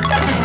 Ha ha ha!